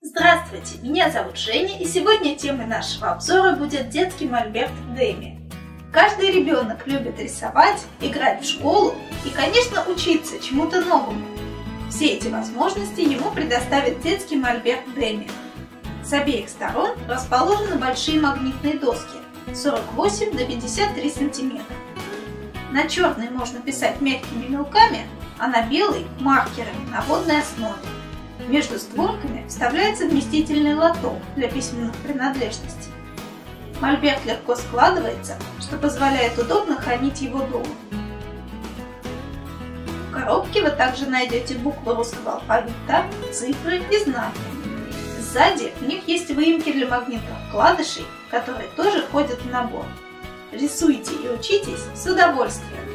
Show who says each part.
Speaker 1: Здравствуйте, меня зовут Женя, и сегодня темой нашего обзора будет детский мольберт Дэми. Каждый ребенок любит рисовать, играть в школу и, конечно, учиться чему-то новому. Все эти возможности ему предоставит детский мольберт Дэми. С обеих сторон расположены большие магнитные доски 48 на 53 сантиметра. На черной можно писать мягкими мелками, а на белой – маркерами на водной основе. Между створками вставляется вместительный лоток для письменных принадлежностей. Мольберт легко складывается, что позволяет удобно хранить его дома. В коробке вы также найдете буквы русского алфавита, цифры и знаки. Сзади в них есть выемки для магнитных вкладышей, которые тоже входят в набор. Рисуйте и учитесь с удовольствием!